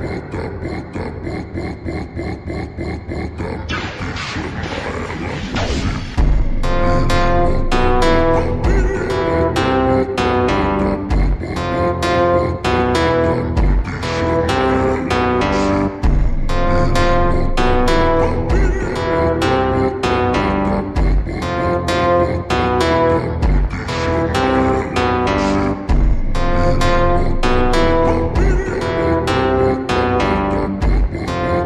about that.